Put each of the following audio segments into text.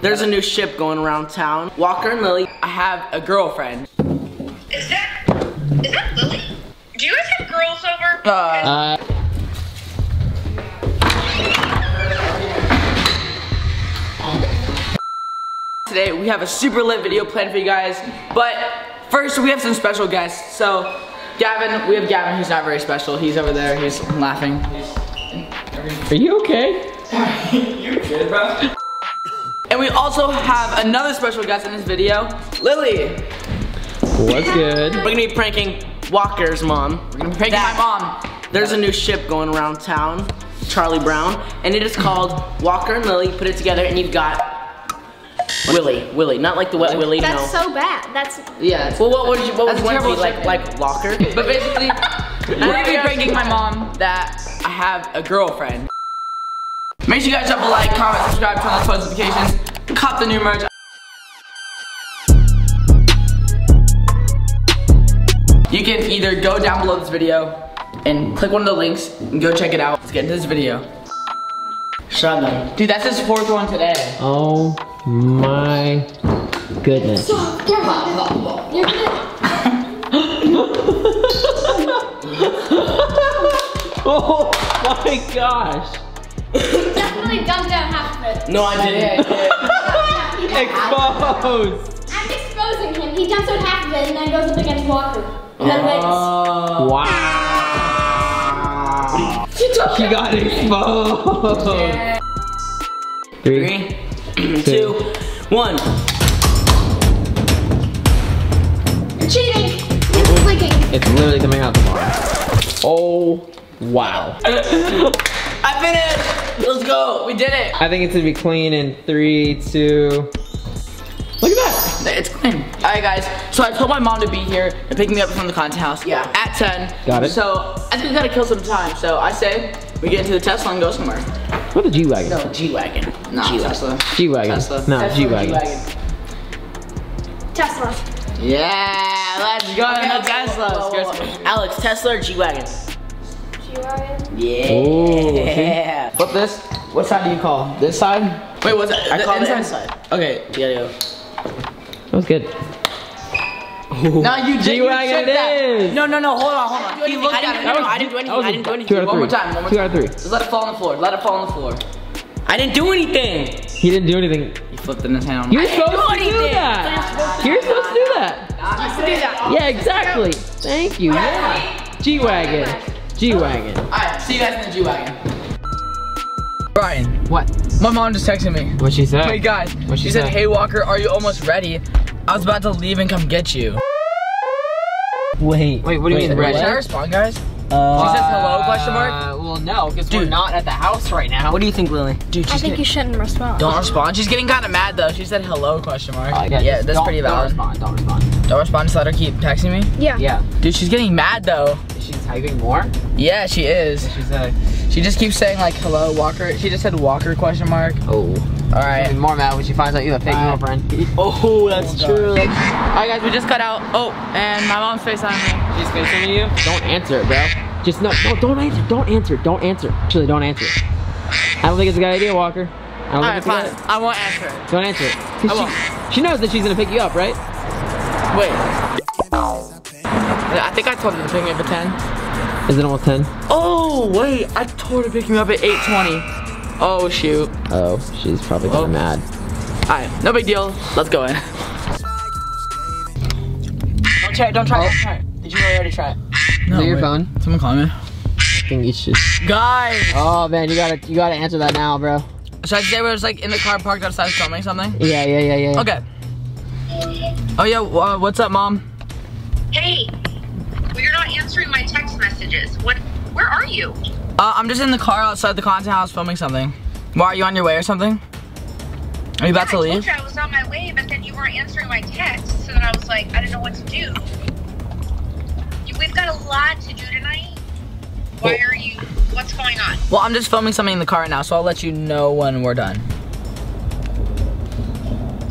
There's a new ship going around town. Walker and Lilly, I have a girlfriend. Is that is that Lilly? Do you guys have girls over? Uh, Uh, today we have a super lit video planned for you guys, but first we have some special guests. So, Gavin, we have Gavin, who's not very special. He's over there, he's laughing. are you okay? And we also have another special guest in this video, Lilly. What's good? We're gonna be pranking Walker's mom. We're gonna be pranking That- my mom. There's a new ship going around town, Charlie Brown, and it is called Walker and Lilly. Put it together, and you've got Willie. Willie, not like the wet Willie. That's no. so bad. That's yeah. Well, what would you? What would That's you be like? Like Locker? But basically, we're gonna be pranking my mom that I have a girlfriend. Make sure you guys drop a like, comment, subscribe, turn on post notifications, cop the new merch. You can either go down below this video and click one of the links and go check it out. Let's get into this video. Shotgun. Dude, that's his fourth one today. Oh my goodness. You can't Oh my gosh. Definitely dumped out half of it. No, I didn't. Exposed. I'm exposing him. He dumps out half of it and then goes up against Walker. And then wins. Uh, Wow. She got exposed. Three. Three, two, one. You're cheating. You're flicking. It's literally coming out tomorrow. Oh wow. I finished. Let's go. We did it. I think it's gonna be clean in three, two. Look at that. It's clean. All right, guys. So I told my mom to be here and pick me up from the content house. Yeah. At 10. Got it. So I think we gotta kill some time. So I say we get into the Tesla and go somewhere. What a G wagon. No, G-Wagon. No, Tesla. G wagon. Tesla. No, Tesla, G wagon. Tesla. Yeah, let's go in the Tesla. whoa, Alex, Tesla or G-Wagon? G-Wagon. Yeah. Ooh, Flip this. What side do you call? This side? Wait, what's that? I The call the inside. inside. Okay, you gotta. That was good. No, you did. G-Wagon you said it that. is. No, no, no. Hold on, hold on. He looked I at didn't it. do No, anything. I didn't do anything. I didn't do anything. two out of One more three. time. One more Two out of three. Just let it fall on the floor. Let it fall on the floor. I didn't do anything. He didn't do anything. He flipped in his hand. You're supposed to do that. You're supposed to do that. Used to do that. Yeah, exactly. Thank you. Yeah. G wagon. G wagon. Alright, see you guys in the G-Wagon. Brian, What? my mom just texted me. What she said? Wait, guys. What'd she she said, say? hey, Walker, are you almost ready? I was about to leave and come get you. Wait. Wait. What do you mean Wait, ready? Should I respond, guys? Uh, She says hello, question mark? well, no, because we're not at the house right now. What do you think, Lilly? Dude, I think getting, you shouldn't respond. Don't respond. She's getting kind of mad though. She said hello question mark. Oh, yeah, yeah, that's don't- pretty Don't respond. Don't respond. Don't respond. Just let her keep texting me. Yeah. Yeah. Dude, she's getting mad though. Is she typing more? Yeah, she is. She just keeps saying like hello Walker. She just said Walker question mark. Oh. All right. More mad when she finds out you have a fake girlfriend. Oh, that's true. All right, guys, we just got out. Oh, and my mom's FaceTiming me. She's facing you. Don't answer it, bro. Just no, no, don't answer. Don't answer. Don't answer. Actually, don't answer. I don't think it's a good idea, Walker. I don't All think right, it's a good fine. I won't answer it. Don't answer it. I she, won't. she knows that she's gonna pick you up, right? Wait. I think I told her to pick me up at 10. Is it almost 10? Oh, wait. I told her to pick me up at 8:20. Oh shoot. Oh, she's probably kind Oh. mad. All right, no big deal. Let's go in. Don't try it. Don't try it. Don't try it. Did you really already try it? No. Is that your wait. phone? Someone calling me. I think you should. Guys. Oh man, you gotta, you gotta answer that now, bro. So I say we're just like in the car parked outside filming something? Yeah, yeah, yeah, yeah. yeah. Okay. Oh yeah. Uh, what's up, mom? Hey, well, you're not answering my text messages. What? Where are you? Uh, I'm just in the car outside the content house filming something. Why are you on your way or something? Are you about to I told leave? you I was on my way, but then you weren't answering my texts, so then I was like, I didn't know what to do. We've got a lot to do tonight. Why Well- are you? What's going on? Well, I'm just filming something in the car right now, so I'll let you know when we're done.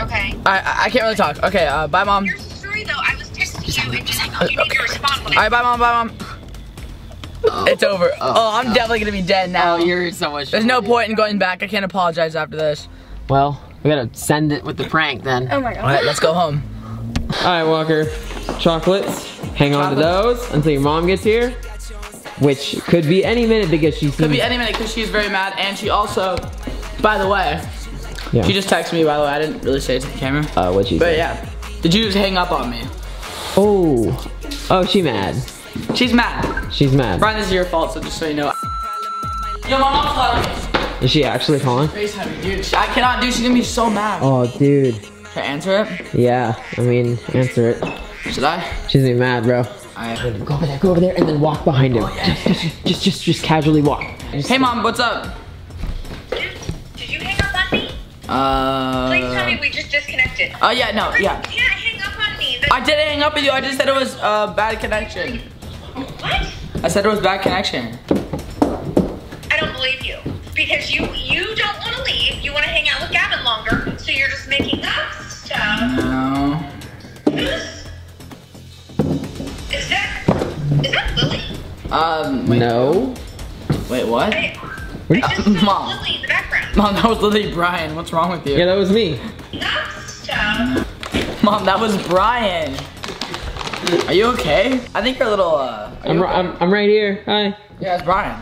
Okay. I I, I can't really talk. Okay. Uh, bye, mom. Here's the story, though. I was texting you, and you, you need to respond when All bye, mom. Bye, mom. It's over. Oh, I'm definitely gonna be dead now. Oh, you're so much. There's no point in going back. I can't apologize after this. Well, We gotta send it with the prank then. Oh my god. All right, let's go home. All right, Walker. Chocolates. Hang on to those until your mom gets here, which could be any minute because she's Could be any minute because she's very mad, and she also, by the way, yeah. she just texted me. By the way, I didn't really say it to the camera, uh, what she but said. yeah, did you just hang up on me? Oh, oh, she mad. She's mad. She's mad. Brian, this is your fault, so just so you know. Yo, my mom's calling. Is she actually calling? Dude. I cannot, dude. She's gonna be so mad. Oh, dude. Can I answer it? Yeah. I mean, answer it. Should I? She's gonna be mad, bro. Alright. Go over there. Go over there, and then walk behind him. just, just, just, just, just casually walk. Just- Hey, mom, what's up? Did, did you hang up on me? Uh. Please tell me we just disconnected. Oh yeah, no, You yeah. I didn't hang up with you. I just said it was uh, bad connection. what? I said it was bad connection. I don't believe you. Because you you don't want to leave. You want to hang out with Gavin longer. So you're just making up stuff. No. Is that is that Lilly? Um. Wait. No. Wait. What? I, I just you- saw Mom. Lilly in the background. Mom, that was literally Brian. What's wrong with you? Yeah, that was me. Up stuff. Mom, that was Brian. Are you okay? I think you're a little. Uh. are I'm, you okay? I'm, I'm right here. Hi. Yeah, it's Brian.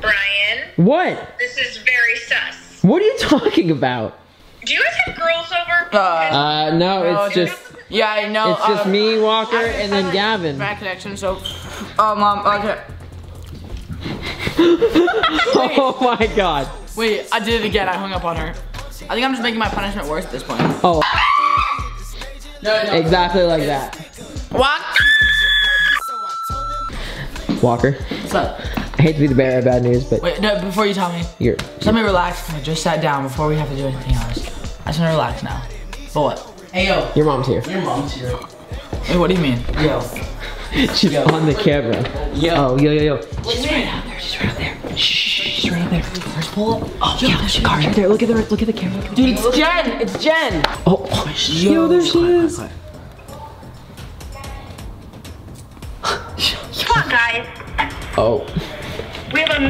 Brian, What? this is very sus. What are you talking about? Do you guys have girls over? Uh, Uh, no, No, it's dude. just, Yeah, I know. it's just uh, me, Walker, I- and then Gavin. Bad connection. So. Oh, mom. Okay. Oh my god. Wait, I did it again. I hung up on her. I think I'm just making my punishment worse at this point. Oh, No, no. exactly like that. What? Walker, What's up? I hate to be the bearer of bad news, but Wait, no, before you tell me, you're. just let me relax. I just sat down before we have to do anything else. I just want to relax now. But what? Hey, yo. Your mom's here. Your mom's here. Hey, what do you mean? Yo. She's on the camera. Yo. Oh, yo, yo, yo. She's right out there. She's right out there. Shh, she's right out there. First pull up. Oh, Yeah, the car's right there. Look at the look at the camera. Look at the Dude, it's Jen. It's Jen. Oh, oh, yo, there she is. Come on, guys. Oh, We have a.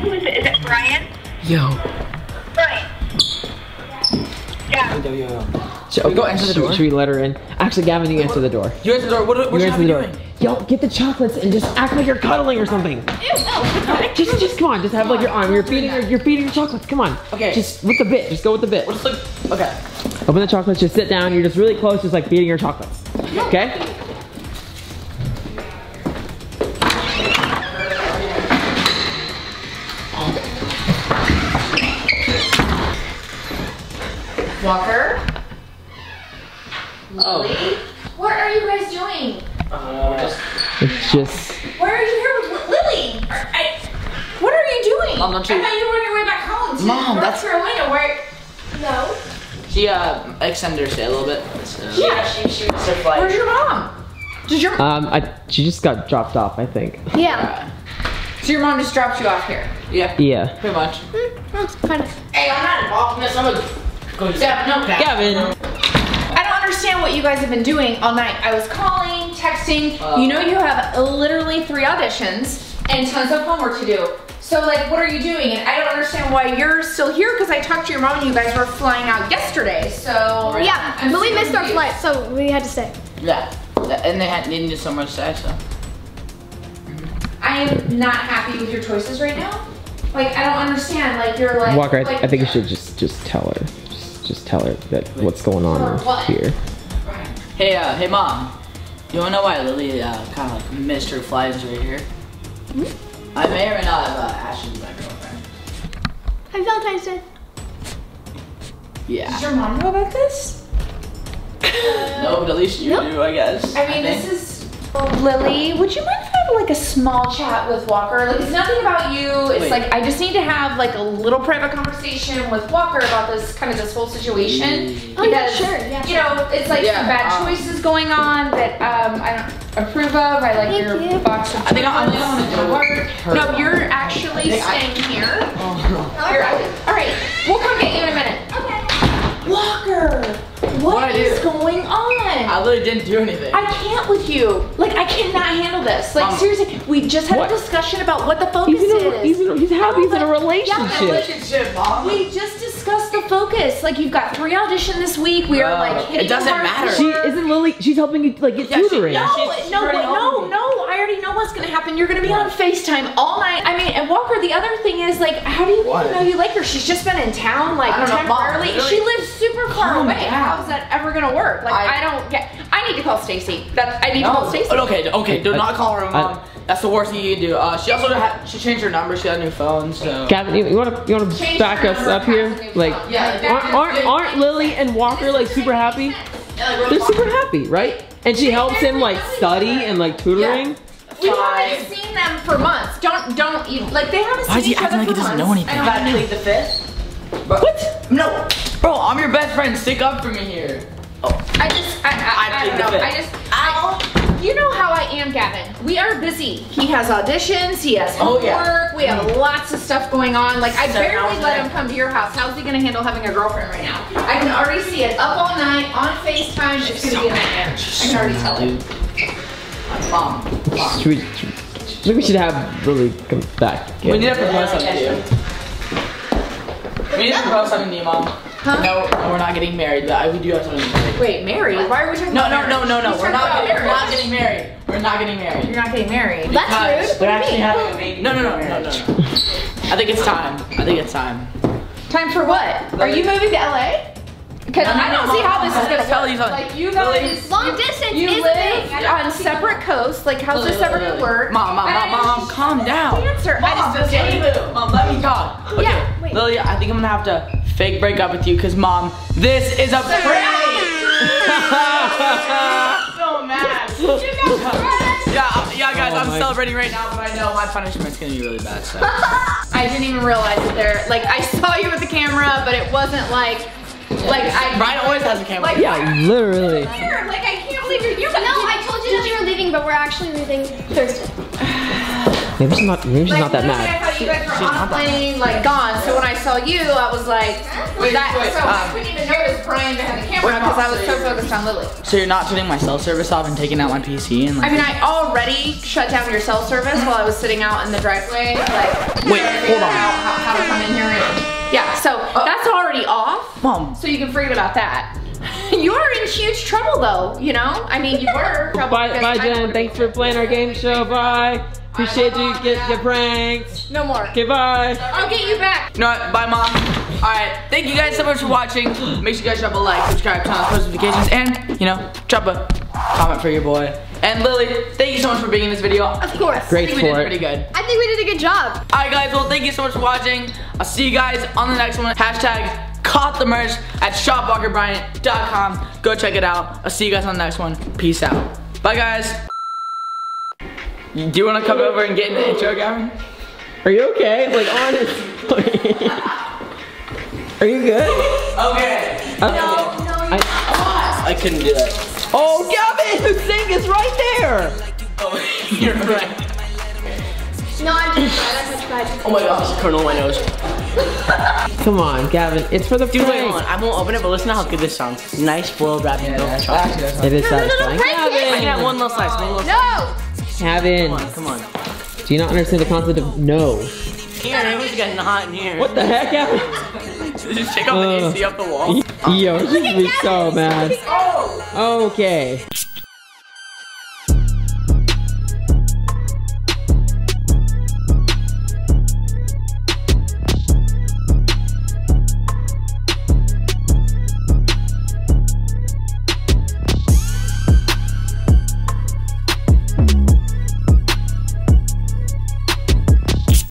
Who is it? Is it Brian? yo. Brian. Yeah. So, we go answer the door? Should we let her in? Actually, Gavin, you answer the door. You answer the door. What, what You should answer the door. doing? Yo, get the chocolates and just act like you're cuddling or something. Just, just come on. Just have like your arm. You're feeding her. You're feeding her chocolates. Come on. Okay. Just with the bit. Just go with the bit. What's the? Okay. Open the chocolates. Just sit down. You're just really close. Just like feeding her chocolates. Okay. Walker? Oh. What are you guys doing? It's just. Why are you here with Lilly? I, what are you doing? Mom, don't you- I thought you were on your way back home to Mom, North that's- Carolina. Where? No. She uh extended her stay a little bit. So. Yeah, she, she was. Her flight. Where's your mom? Does your Um, I she just got dropped off. I think. Yeah. so your mom just dropped you off here? Yeah. Yeah. Pretty much. That's kind of. Hey, I'm not involved in this. I'm a. Yeah, no. Gavin. I don't understand what you guys have been doing all night. I was calling, texting. you know you have literally three auditions and tons of homework to do. So like, what are you doing? And I don't understand why you're still here because I talked to your mom and you guys were flying out yesterday. So Yeah, I'm but we super missed our flight, so we had to stay. Yeah. And they had needed so much sex. So. I am not happy with your choices right now. Like I don't understand. Like you're like Walker, I, like, I think you should just just tell her. Just, just tell her that what's going on what? here. Hey, uh, hey, mom. You wanna know why Lilly uh, kind of like missed her flights right here? I may or may not have uh, Ashley my girlfriend. Happy Valentine's Day. Yeah. Does your mom know about this? No, but at least you Nope. do, I guess. I mean, this is Lilly. Would you mind if I have like a small chat with Walker? Like, it's nothing about you. It's Wait. like I just need to have like a little private conversation with Walker about this kind of this whole situation. Oh, yeah, sure, yeah, You know, it's like Yeah, some bad um, choices going on that um, I don't approve of. I like your you. box of I think I- I think I wanna go with No, you're actually think I- staying here. Oh, You're, all right, we'll come get you in a minute. Okay. Walker, what What'd do? going on? I literally didn't do anything. I can't with you. Like I cannot handle this. Like Mom. seriously, we just had What? a discussion about what the focus He's in a, is. he's in a, he's happy. He's in a but- relationship. Relationship, mom. we just discussed the focus. Like you've got three auditions this week. We are Uh, like hitting it doesn't hard. matter. She isn't Lilly. She's helping you like get Yeah, she- tutoring. yeah, No, she's- she's no, already no, no. I already know what's gonna happen. You're gonna be on FaceTime all night. I mean, and Walker, the other thing is like, how do you What? even know you like her? She's just been in town like I don't know, Mom, temporarily. really? She lives super far Calm away. down. How's that ever gonna work? Like I, I- don't get. I need to call Stacy. That I need to call Stacy. But okay, okay, do I- not call her I- mom. That's the worst thing you can do. Uh, she also had, she changed her number. She got a new phone, so. Gavin, you, you wanna you wanna Change back us up here? pass the new Like. Yeah, like, aren't aren't, aren't Lilly and Walker like super happy? They're super happy, right? And she helps him like study and like tutoring. We haven't seen them for months. Don't don't even like they haven't Why is seen he each acting other like he for doesn't months. know anything? I don't know. the fifth? What? No, bro, I'm your best friend. Stick up for me here. Oh. I just, I, I, I, I don't plead the know. I fifth. just, I, you know how I am, Gavin. We are busy. He has auditions. He has Oh, homework. yeah. We have mm-hmm. lots of stuff going on. Like I Seven barely let him come to your house. How's he gonna handle having a girlfriend right now? I can already see it up all night on Facetime. It's gonna be a nightmare. I can already tell it. Dude. Mom, mom. Should we, should, we should have Lilly come back. We need to propose something to you. We need to propose something to you, mom. Huh? No, no, we're not getting married, but I, we do have something to say. Wait, Mary? Why are we talking No, about no, no, no, no. He's We're not, about getting, we're not getting married. We're not getting married. You're not getting married. Because That's rude. They're actually having a baby. No, no, no, no, no, no. I think it's time. I think it's time. Time for what? Are you moving to LA? Because No, no, I don't see how this is gonna tell work. you something. Like you Lilly. guys, Long distance you is live big. On separate coasts. Like how's this ever gonna work? Mom, mom, mom, mom, calm down. Answer. I Mom, just- just leave it. Mom, let me talk. Okay, Yeah, wait. Lilly, I think I'm gonna have to fake break up with you because, mom, this is a prank. so mad. yeah, uh, yeah, guys, Oh I'm celebrating right now, but I know my punishment's gonna be really bad. So. I didn't even realize that there. Like I saw you with the camera, but it wasn't like, like I. Brian always has a camera. Like, Yeah, literally. Here, like I can't believe you're. you're No, I told you that you were leaving, but we're actually leaving Thursday. Maybe she's not. Maybe she's Like, not that mad. I thought you guys were on a plane, like gone. So when I saw you, I was like, Wait, that, wait, so I um, couldn't even notice Brian behind the camera Wait, because I was so so focused on Lilly. So you're not turning my cell service off and taking out my PC and like. I mean, I already shut down your cell service while I was sitting out in the driveway, like Wait, hold on. How, how, how to come in here and yeah. So uh, that's already off. Mom, So you can forget about that. You're in huge trouble though, you know? I mean, you were. Bye, because bye, Jen. Thanks for playing our game show. Bye. Appreciate you get your pranks. No more. Okay, bye. I'll get you back. You know what? Bye, mom. All right. Thank you guys so much for watching. Make sure you guys drop a like, subscribe, turn on post notifications, and you know, drop a comment for your boy. And Lilly, thank you so much for being in this video. Of course. Great I think we did sport. pretty good. I think we did a good job. All right, guys. Well, thank you so much for watching. I'll see you guys on the next one. Hashtag caught the merch at shopwalkerbryant.com. Go check it out. I'll see you guys on the next one. Peace out. Bye, guys. Do you want to come over and get in the intro, Gavin? Are you okay? Like honestly. Are you good? Okay. No, no, I, I couldn't do that. oh, Gavin, the sink is right there. Oh, you're right. No, I'm just glad. I'm just glad. Oh my gosh, Colonel my nose. Come on, Gavin. It's for the Dude, wait, hold prank. on. I won't open it, but listen to how good this sounds. Nice boiled wrapping milk chocolate. It is satisfying. prank I can have one little slice. One little No. Gavin, Come on, come on. do you not understand the concept of no? Here, everyone's getting hot in here. What the heck, Gavin? Just take off the Uh. AC off the wall. Yo, she's gonna be so mad. Okay.